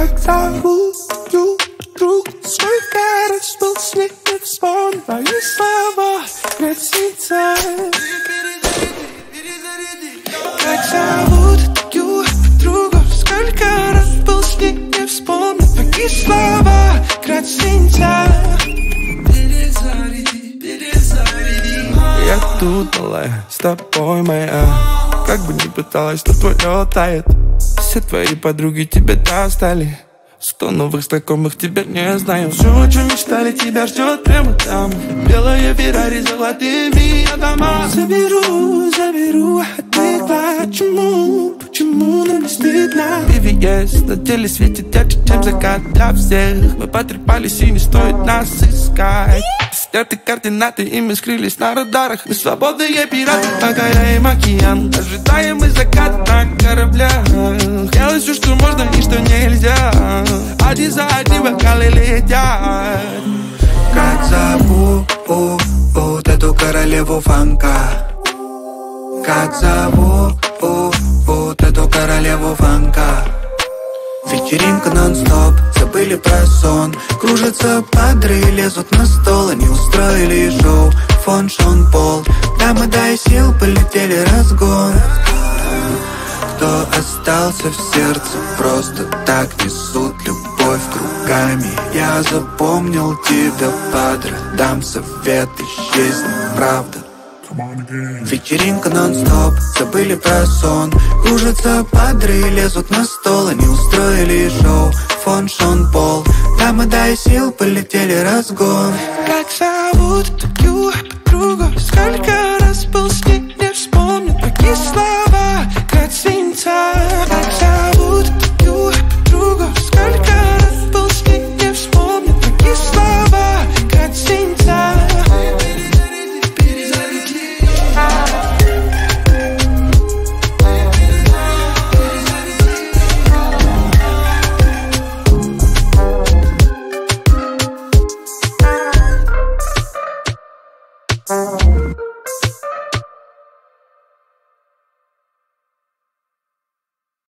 Когда буду друг свой город был снег и вспомнил Твои слова грозится. Как зовут you друга, Сколько раз был снег и вспомнил Твои слова грозится. Я тут, малая, с тобой моя. Как бы не пыталась, но твое тает. Все твои подруги тебе достали. Сто новых знакомых тебя не знаю. Все, о чем мечтали, тебя ждет прямо там. Белая Феррари, золотыми дома. Заберу, заберу, а ты почему, почему нам не стыдно? VVS, на теле светит ярче, чем закат для всех. Мы потрепались и не стоит нас искать Стерты координаты, и мы скрылись на радарах. Мы свободные пираты, покоряем океан. Ожидаем мы закат на кораблях Делай все, что можно и что нельзя. Один за одним бокалы летят. Как зовут эту королеву фанка? Как зовут эту королеву фанка? Вечеринка нон-стоп, забыли про сон Кружатся падры, лезут на стол Они устроили шоу, фон Шон Пол. Дамы, дай сил, полетели разгон. Кто остался в сердце, просто так несут любовь кругами. Я запомнил тебя, падре Дам совет, исчезни, правда. Вечеринка нон-стоп, забыли про сон. Кружатся падры, лезут на стол Они Шон Пол Там и дай сил полетели разгон Как зовут твою подругу? Сколько